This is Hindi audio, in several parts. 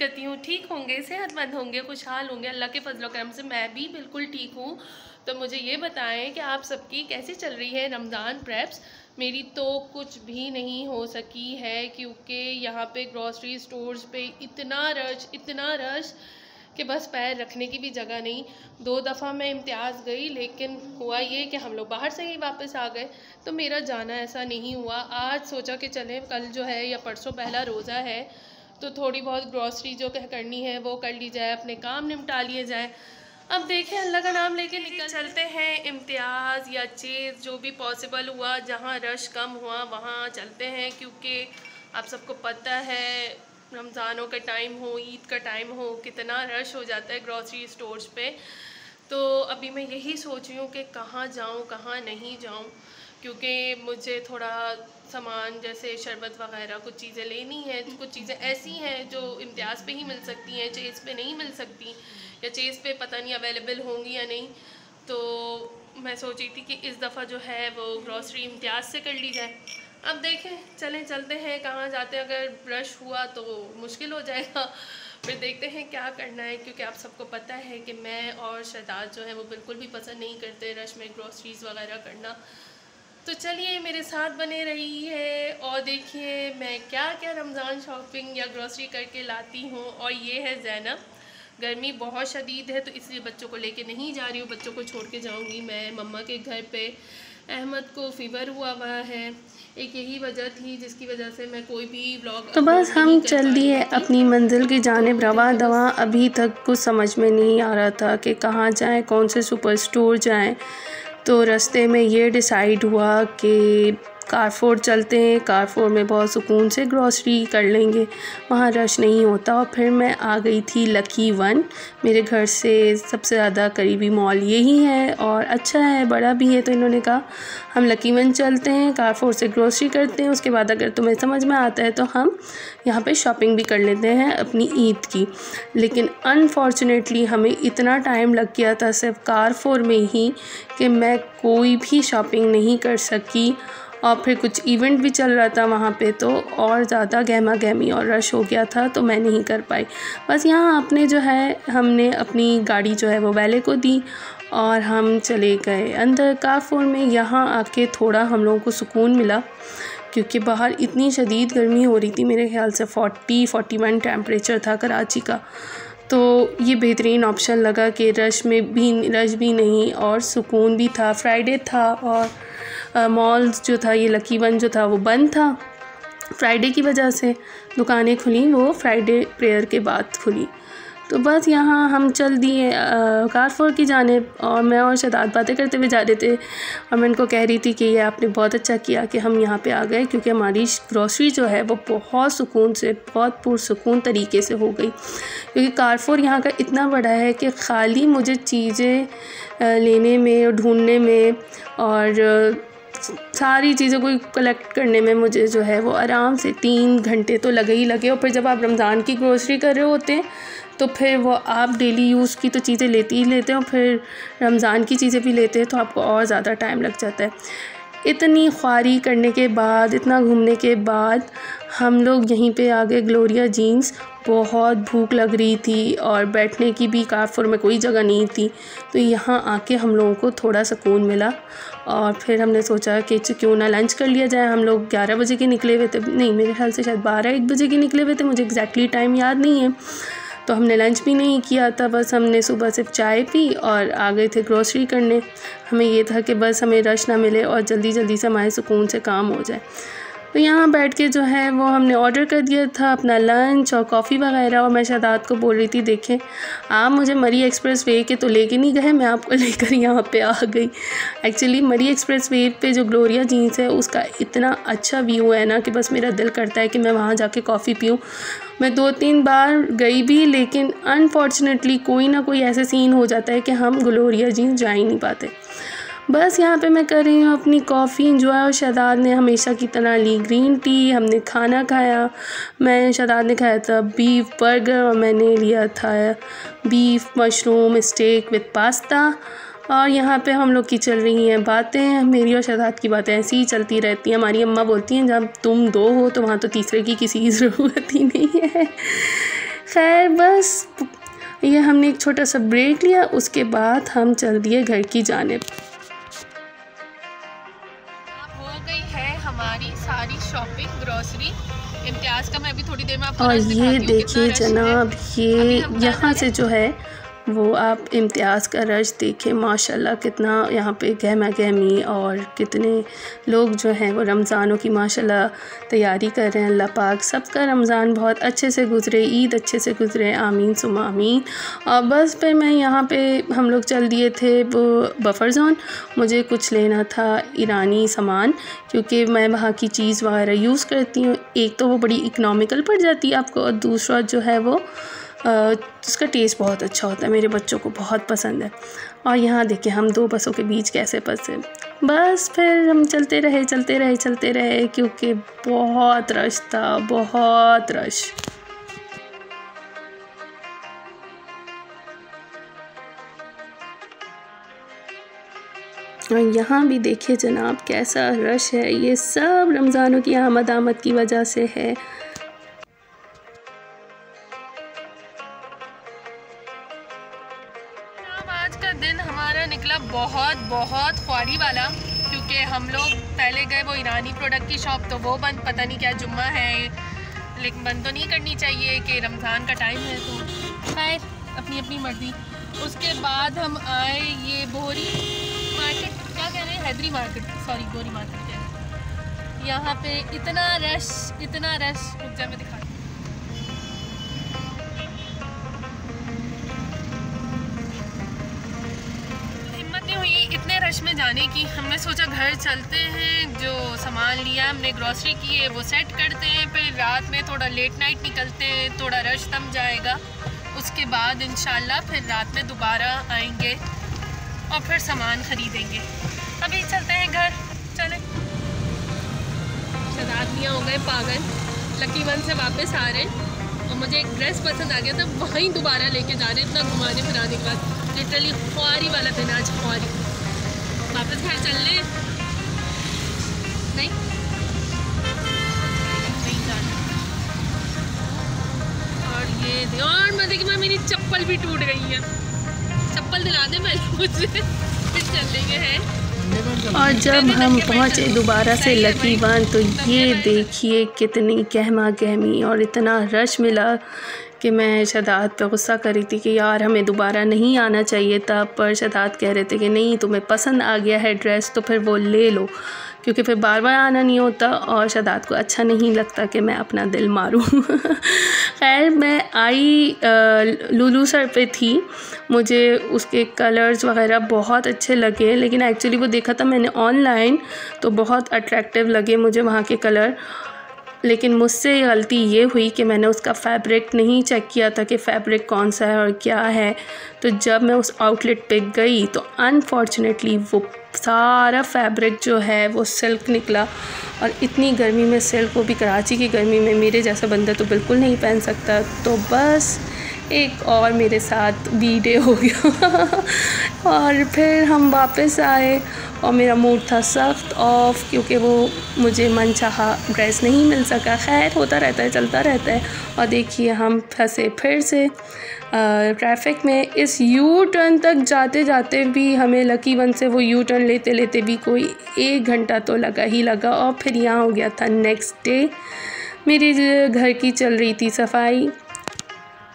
करती हूँ, ठीक होंगे, सेहतमंद होंगे, खुशहाल होंगे, अल्लाह के फजल करम से मैं भी बिल्कुल ठीक हूँ। तो मुझे ये बताएँ कि आप सबकी कैसी चल रही है रमज़ान प्रेप्स? मेरी तो कुछ भी नहीं हो सकी है, क्योंकि यहाँ पे ग्रॉसरी स्टोर्स पे इतना रश इतना रश कि बस पैर रखने की भी जगह नहीं। दो दफ़ा मैं इम्तियाज़ गई, लेकिन हुआ ये कि हम लोग बाहर से ही वापस आ गए तो मेरा जाना ऐसा नहीं हुआ। आज सोचा कि चलें, कल जो है या परसों पहला रोज़ा है तो थोड़ी बहुत ग्रॉसरी जो कह करनी है, वो कर ली जाए, अपने काम निपटा लिए जाए। अब देखें, अल्लाह का नाम लेके निकल चलते हैं, इम्तियाज़ या चीज़ जो भी पॉसिबल हुआ, जहाँ रश कम हुआ, वहाँ चलते हैं, क्योंकि आप सबको पता है, रमज़ानों का टाइम हो, ईद का टाइम हो, कितना रश हो जाता है ग्रॉसरी स्टोर्स पे। तो अभी मैं यही सोच रही हूँ कि कहाँ जाऊँ, कहाँ नहीं जाऊँ। क्योंकि मुझे थोड़ा सामान जैसे शरबत वगैरह कुछ चीज़ें लेनी है, कुछ चीज़ें ऐसी हैं जो इम्तियाज़ पे ही मिल सकती हैं, चेज़ पे नहीं मिल सकती या चेज़ पे पता नहीं अवेलेबल होंगी या नहीं। तो मैं सोच थी कि इस दफ़ा जो है वो ग्रॉसरी इम्तियाज़ से कर ली जाए। अब देखें, चलें, चलते हैं, कहाँ जाते हैं, अगर रश हुआ तो मुश्किल हो जाएगा। फिर देखते हैं क्या करना है, क्योंकि आप सबको पता है कि मैं और शहदाद जो है वो बिल्कुल भी पसंद नहीं करते रश में ग्रॉसरीज़ वगैरह करना। तो चलिए मेरे साथ बने रही है और देखिए मैं क्या क्या रमज़ान शॉपिंग या ग्रॉसरी करके लाती हूँ। और ये है जैनब गर्मी बहुत शदीद है तो इसलिए बच्चों को लेके नहीं जा रही हूँ। बच्चों को छोड़ के जाऊँगी मैं। मम्मा के घर पे अहमद को फीवर हुआ हुआ है। एक यही वजह थी जिसकी वजह से मैं कोई भी ब्लॉग तो बस हम चल दिए अपनी मंजिल की जानब रवा दवा। अभी तक कुछ समझ में नहीं आ रहा था कि कहाँ जाएँ कौन से सुपर स्टोर जाएँ। तो रास्ते में ये डिसाइड हुआ कि कारफोर चलते हैं। कारफोर में बहुत सुकून से ग्रॉसरी कर लेंगे। वहाँ रश नहीं होता और फिर मैं आ गई थी लकी वन मेरे घर से सबसे ज़्यादा करीबी मॉल यही है और अच्छा है, बड़ा भी है तो इन्होंने कहा, हम लकी वन चलते हैं कारफोर से ग्रॉसरी करते हैं, उसके बाद अगर तुम्हें समझ में आता है तो हम यहाँ पर शॉपिंग भी कर लेते हैं अपनी ईद की। लेकिन अनफॉर्चुनेटली हमें इतना टाइम लग गया था सिर्फ़ कारफोर में ही कि मैं कोई भी शॉपिंग नहीं कर सकी और फिर कुछ इवेंट भी चल रहा था वहाँ पे तो और ज़्यादा गहमा गहमी और रश हो गया था तो मैं नहीं कर पाई। बस यहाँ अपने जो है, हमने अपनी गाड़ी जो है वो वैले को दी और हम चले गए। अंदर कारफोर में यहाँ आके थोड़ा हम लोगों को सुकून मिला, क्योंकि बाहर इतनी शदीद गर्मी हो रही थी मेरे ख्याल से फ़ोर्टी फ़ोर्टी वन टेम्परेचर था कराची का। तो ये बेहतरीन ऑप्शन लगा कि रश में भी रश भी नहीं और सुकून भी था। फ्राइडे था और मॉल्स जो था, ये लकी वन जो था, वो बंद था। फ्राइडे की वजह से दुकानें खुली, वो फ्राइडे प्रेयर के बाद खुली। तो बस यहाँ हम चल दिए कारफोर की जाने और मैं और शदाद बातें करते हुए जा रहे थे और मैं उनको कह रही थी कि ये आपने बहुत अच्छा किया कि हम यहाँ पे आ गए क्योंकि हमारी ग्रॉसरी जो है वो बहुत सुकून से, बहुत पुरसकून तरीके से हो गई। क्योंकि कारफोर यहाँ का इतना बड़ा है कि ख़ाली मुझे चीज़ें लेने में और ढूँढने में और सारी चीज़ों को कलेक्ट करने में मुझे जो है वो आराम से तीन घंटे तो लगे ही लगे। और फिर जब आप रमज़ान की ग्रोसरी कर रहे होते हैं तो फिर वो आप डेली यूज़ की तो चीज़ें लेते ही लेते हैं और फिर रमज़ान की चीज़ें भी लेते हैं तो आपको और ज़्यादा टाइम लग जाता है। इतनी ख्वारी करने के बाद, इतना घूमने के बाद हम लोग यहीं पे आ गए ग्लोरिया जीन्स बहुत भूख लग रही थी और बैठने की भी कारफुर में कोई जगह नहीं थी। तो यहाँ आके हम लोगों को थोड़ा सुकून मिला और फिर हमने सोचा कि क्यों ना लंच कर लिया जाए? हम लोग ग्यारह बजे के निकले हुए थे। नहीं, मेरे ख्याल से शायद बारह, एक बजे के निकले हुए थे। मुझे एग्जैक्टली टाइम याद नहीं है। तो हमने लंच भी नहीं किया था, बस हमने सुबह सिर्फ़ चाय पी और आ गए थे ग्रोसरी करने। हमें ये था कि बस हमें रश ना मिले और जल्दी जल्दी से हमारे सुकून से काम हो जाए। तो यहाँ बैठ के जो है वो हमने ऑर्डर कर दिया था, अपना लंच और कॉफ़ी वगैरह और मैं शादात को बोल रही थी, देखें, आप मुझे मरी एक्सप्रेस वे के तो लेके नहीं गए, मैं आपको लेकर यहाँ पे आ गई। एक्चुअली मरी एक्सप्रेस वे पे जो ग्लोरिया जीन्स है, उसका इतना अच्छा व्यू है ना कि बस मेरा दिल करता है कि मैं वहाँ जाके कॉफ़ी पीऊँ। मैं दो तीन बार गई भी, लेकिन अनफॉर्चुनेटली कोई ना कोई ऐसे सीन हो जाता है कि हम ग्लोरिया जीन्स जा ही नहीं पाते। बस यहाँ पे मैं कर रही हूँ अपनी कॉफ़ी इंजॉय और शहदाद ने हमेशा की तरह ली ग्रीन टी हमने खाना खाया। मैं शहदाद ने खाया था बीफ बर्गर और मैंने लिया था beef mushroom steak with pasta और यहाँ पे हम लोग की चल रही हैं बातें, मेरी और शहदाद की बातें ऐसी ही चलती रहती हैं। हमारी अम्मा बोलती हैं, जब तुम दो हो तो वहाँ तो तीसरे की किसी की ज़रूरत ही नहीं है। खैर बस, ये हमने एक छोटा सा ब्रेक लिया, उसके बाद हम चल दिए घर की जानेब। हो हमारी सारी शॉपिंग ग्रोसरी इम्तियाज़ का मैं अभी थोड़ी देर में आपको और ये देखिए। जनाब ये यहाँ से जो है वो आप इम्तियाज़ का रश देखें, माशाल्लाह कितना यहाँ पे गहमा गहमी और कितने लोग जो हैं वो रमज़ानों की माशाल्लाह तैयारी कर रहे हैं। अल्लाह पाक सबका रमज़ान बहुत अच्छे से गुज़रे, ईद अच्छे से गुज़रे। आमीन सुम आमीन। और बस फिर मैं यहाँ पे हम लोग चल दिए थे वो बफ़र जोन मुझे कुछ लेना था ईरानी सामान, क्योंकि मैं वहाँ की चीज़ वगैरह यूज़ करती हूँ। एक तो वो बड़ी इकनॉमिकल पड़ जाती है आपको और दूसरा जो है वो उसका टेस्ट बहुत अच्छा होता है, मेरे बच्चों को बहुत पसंद है। और यहाँ देखिए, हम दो बसों के बीच कैसे फंसे। बस फिर हम चलते रहे चलते रहे चलते रहे, क्योंकि बहुत रश था, बहुत रश और यहाँ भी देखिए जनाब, कैसा रश है। ये सब रमज़ानों की आमद आमद की वजह से है। बहुत ख्वारी वाला, क्योंकि हम लोग पहले गए वो ईरानी प्रोडक्ट की शॉप तो वो बंद, पता नहीं क्या जुम्मा है, लेकिन बंद तो नहीं करनी चाहिए कि रमज़ान का टाइम है तो। खैर अपनी अपनी मर्ज़ी। उसके बाद हम आए ये बोरी मार्केट क्या कह रहे हैं? Haidari market sorry Bohri market कह रहे हैं। यहाँ पे इतना रश इतना रश रुक जा, मैं दिखाती रश में जाने की, हमने सोचा घर चलते हैं, जो सामान लिया हमने ग्रॉसरी की है वो सेट करते हैं, फिर रात में थोड़ा लेट नाइट निकलते हैं, थोड़ा रश थम जाएगा। उसके बाद इन फिर रात में दोबारा आएँगे और फिर सामान ख़रीदेंगे। अभी चलते हैं घर, चले। शराबियाँ हो गए, पागल। लकी वन से वापस आ रहे हैं। और मुझे एक ड्रेस पसंद आ गया था, वहीं दोबारा लेके जा रहे इतना घुमाने फिराने के बाद। लिटरली ख्वारी वाला दिन आज ख्वारी। वापस घर चलने। नहीं। नहीं और ये और मज़े की मेरी चप्पल भी टूट गई है। चप्पल दिला दे पहले मुझे। फिर चलेंगे हैं। और जब हम पहुँचे दोबारा से लकी वन तो ये देखिए कितनी गहमा गहमी और इतना रश मिला। कि मैं शदात पे गुस्सा कर थी कि यार हमें दोबारा नहीं आना चाहिए था, पर शदात कह रहे थे कि नहीं, तुम्हें पसंद आ गया है ड्रेस तो फिर वो ले लो। क्योंकि फिर बार बार आना नहीं होता और शदात को अच्छा नहीं लगता कि मैं अपना दिल मारूं। खैर, मैं आई लुलू सर पे थी। मुझे उसके कलर्स वगैरह बहुत अच्छे लगे, लेकिन एक्चुअली वो देखा था मैंने ऑनलाइन तो बहुत अट्रैक्टिव लगे मुझे वहाँ के कलर लेकिन मुझसे गलती ये हुई कि मैंने उसका फैब्रिक नहीं चेक किया था कि फ़ैब्रिक कौन सा है और क्या है। तो जब मैं उस आउटलेट पे गई तो अनफॉर्चुनेटली वो सारा फैब्रिक जो है, वो सिल्क निकला और इतनी गर्मी में सिल्क वो भी कराची की गर्मी में, मेरे जैसा बंदा तो बिल्कुल नहीं पहन सकता। तो बस एक और मेरे साथ बी डे हो गया। और फिर हम वापस आए और मेरा मूड था सख्त ऑफ़ क्योंकि वो मुझे मन चाहा ड्रेस नहीं मिल सका। खैर, होता रहता है, चलता रहता है। और देखिए, हम फंसे फिर से ट्रैफ़िक में। इस यू टर्न तक जाते जाते भी हमें लकी वन से वो यू टर्न लेते लेते भी कोई एक घंटा तो लगा ही लगा। और फिर यहाँ हो गया था नेक्स्ट डे मेरे घर की चल रही थी सफ़ाई।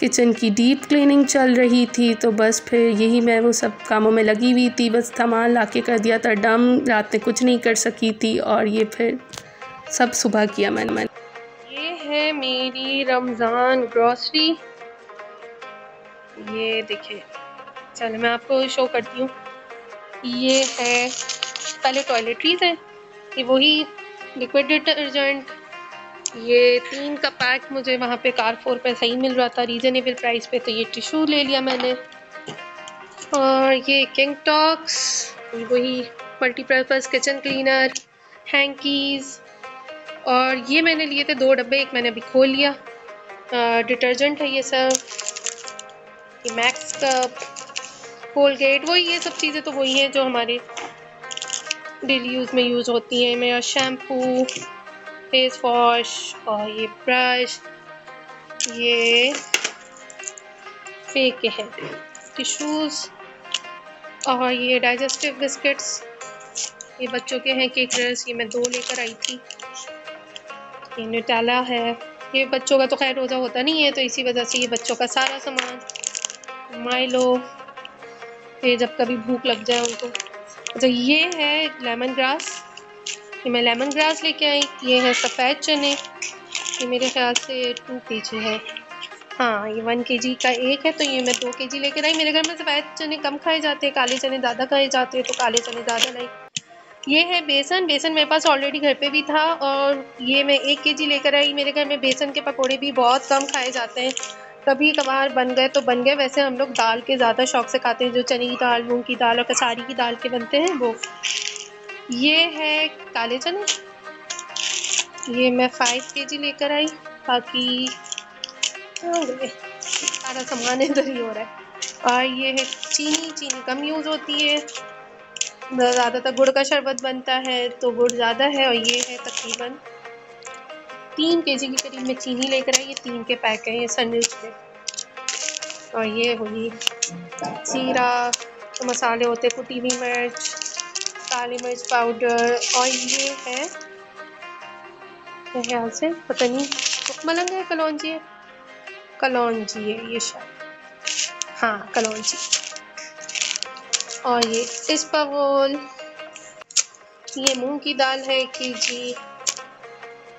किचन की डीप क्लीनिंग चल रही थी तो बस फिर यही मैं वो सब कामों में लगी हुई थी। बस सामान ला के कर दिया था, डम, रात में कुछ नहीं कर सकी थी और ये फिर सब सुबह किया मैंने मैंने। ये है मेरी रमज़ान ग्रॉसरी ये देखिए चलो मैं आपको शो करती हूँ। ये है, पहले टॉयलेटरीज है, ये वही लिक्विड डिटर्जेंट ये तीन का पैक मुझे वहाँ पे कारफोर पे सही मिल रहा था रीज़नेबल प्राइस पे तो ये टिशू ले लिया मैंने। और ये किंग टॉक्स वही मल्टीपर्पज़ किचन क्लीनर हैंकीज़ और ये मैंने लिए थे दो डब्बे, एक मैंने अभी खोल लिया। डिटर्जेंट है ये सब, ये मैक्स कप कोलगेट वही ये सब चीज़ें तो वही हैं जो हमारे डेली यूज़ में यूज़ होती हैं। मेरा शैम्पू फेस वॉश और ये ब्रश ये फेक हैं टिश्यूज़ और ये डाइजेस्टिव बिस्किट्स ये बच्चों के हैं केकर्स ये मैं दो लेकर आई थी ये नुटाला है ये बच्चों का तो खैर रोज़ा होता नहीं है तो इसी वजह से ये बच्चों का सारा सामान माइलो ये जब कभी भूख लग जाए उनको अच्छा ये है लेमन ग्रास ये मैं लेमन ग्रास लेके आई। ये है सफ़ेद चने। ये मेरे ख्याल से टू के जी है। हाँ ये वन के जी का एक है तो ये मैं दो के जी लेकर आई मेरे घर में सफ़ेद चने कम खाए जाते हैं, काले चने ज़्यादा खाए जाते हैं तो काले चने ज़्यादा लाई ये है बेसन। बेसन मेरे पास ऑलरेडी घर पे भी था और ये मैं एक के जी लेकर आई। मेरे घर में बेसन के पकोड़े भी बहुत कम खाए जाते हैं। कभी कभार बन गए तो बन गए। वैसे हम लोग दाल के ज़्यादा शौक से खाते हैं। जो चने की दाल, मूंग की दाल और कसारी की दाल के बनते हैं, वो। ये है काले चने। ये मैं फाइव के जी लेकर आई, बाकी सारा सामान इधर ही हो रहा है। और ये है चीनी चीनी कम यूज़ होती है। ज़्यादातर गुड़ का शरबत बनता है तो गुड़ ज़्यादा है। और ये है तकरीबन तीन के जी के करीब में चीनी लेकर आई, ये तीन के पैक हैं, ये सैंडविच के। और ये हुई जीरा तो मसाले होते कुटी हुई मिर्च काली मिर्च पाउडर और ये है। ख्याल से? पता नहीं। मलंग है, कलौजी है। कलौजी है ये शायद। हाँ कलौजी। और ये इसबगोल ये मूंग की दाल है के जी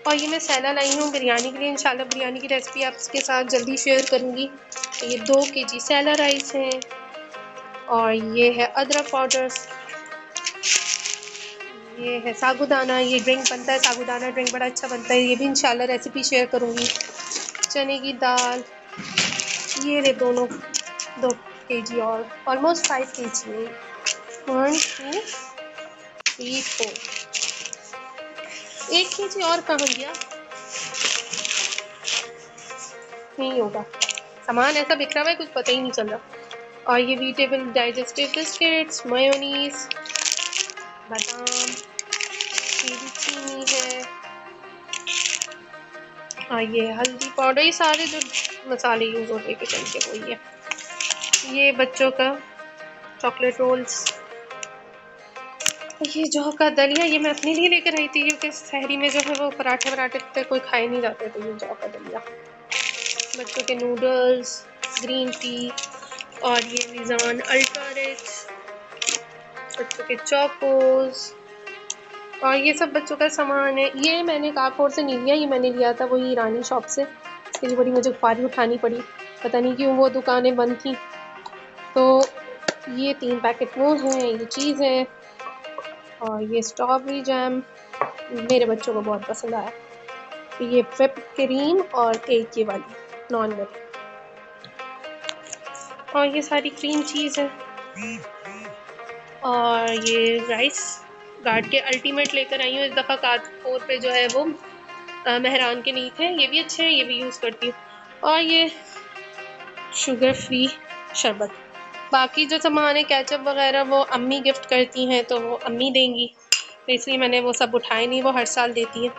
और ये मैं सैला लाई हूँ बिरयानी के लिए। इंशाल्लाह बिरयानी की रेसिपी आपके साथ जल्दी शेयर करूँगी। ये दो के जी सैला राइस है। और ये है अदरक पाउडर ये है सागुदाना, ये ड्रिंक बनता है, सागुदाना ड्रिंक बड़ा अच्छा बनता है। ये भी इंशाल्लाह रेसिपी शेयर करूँगी। चने की दाल, ये रे दोनों, दो के जी और almost five K G one two three four एक के जी और कहाँ गया? नहीं होगा। सामान ऐसा बिखरा हुआ है, कुछ पता ही नहीं चल रहा। और ये वीटेबल डाइजेस्टिव बिस्किट्स मायोनीस बादाम ये चीनी है। और ये हल्दी पाउडर, ये सारे जो मसाले यूज़ होते हैं किचन के वही है ये बच्चों का चॉकलेट रोल्स ये जौ का दलिया ये मैं अपने लिए लेकर आई थी, क्योंकि शहरी में जो है वो पराठे वराठे पे कोई खाए नहीं जाते तो ये जौ का दलिया बच्चों के नूडल्स ग्रीन टी और ये मिज़ान अल्ट्रा रिच बच्चों के चौकोस। और ये सब बच्चों का सामान है। ये मैंने कारपोर से नहीं लिया, ये मैंने लिया था वही ईरानी शॉप से। इसकी बड़ी मुझे फारी उठानी पड़ी। पता नहीं क्यों वो दुकानें बंद थी। तो ये तीन पैकेट वो हैं, ये चीज़ है। और ये स्ट्रॉबेरी जैम, मेरे बच्चों को बहुत पसंद आया। तो ये विप क्रीम और एक ये वाली, नॉन विप और ये सारी क्रीम चीज़ है। और ये राइस गार्ड के अल्टीमेट लेकर आई हूँ। इस दफ़ा कार्ड कादपुर पे जो है वो मेहरान के नहीं थे। ये भी अच्छे हैं, ये भी यूज़ करती हूँ। और ये शुगर फ्री शरबत। बाकी जो सामान है कैचअप वगैरह, वो अम्मी गिफ्ट करती हैं तो वो अम्मी देंगी। तो इसलिए मैंने वो सब उठाए नहीं, वो हर साल देती है।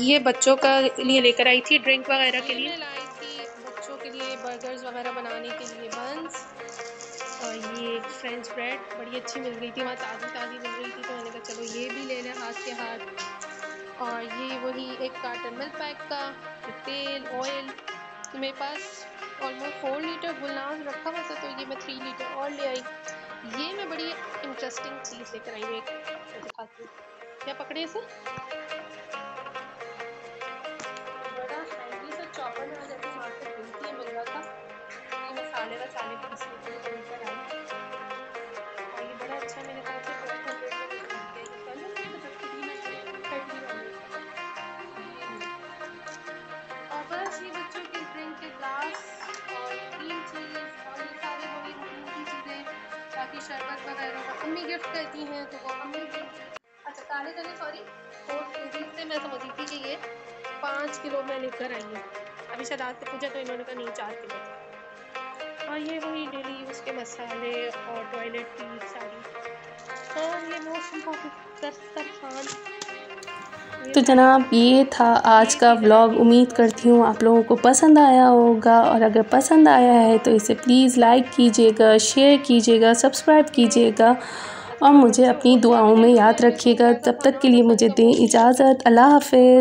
ये बच्चों का लिए लेकर आई थी ड्रिंक वगैरह के लिए। लाई थी बच्चों के लिए बर्गर्स वगैरह बनाने के लिए बंस और ये एक फ्रेंच ब्रेड बड़ी अच्छी मिल गई थी, वहाँ ताज़ी ताज़ी मिल रही थी तो मैंने कहा चलो ये भी ले लें हाथ के हाथ। और ये वही एक कार्टन मिल्क पैक का तेल ऑयल तो मेरे पास ऑलमोस्ट फोर लीटर गुलनाज रखा हुआ था तो ये मैं थ्री लीटर और ले आई। ये मैं बड़ी इंटरेस्टिंग चीज़ लेकर आई, एक दिखाती हूँ। क्या पकड़े इसे? करती हैं तो अच्छा काले चने सॉरी फोर के से मैं समझ थी कि ये पाँच किलो में लेकर आई हूँ। अभी शायद आज से पूछा तो इन्होंने कहा नहीं, चार किलो। और ये वही डेली यूज़ के मसाले और टॉयलेट की सारी। और ये मोस्ट इंपॉर्टेंट दस्तरखान। तो जनाब, ये था आज का व्लॉग उम्मीद करती हूँ आप लोगों को पसंद आया होगा। और अगर पसंद आया है तो इसे प्लीज़ लाइक कीजिएगा शेयर कीजिएगा सब्सक्राइब कीजिएगा। और मुझे अपनी दुआओं में याद रखिएगा। तब तक के लिए मुझे दें इजाज़त। अल्लाह हाफिज़।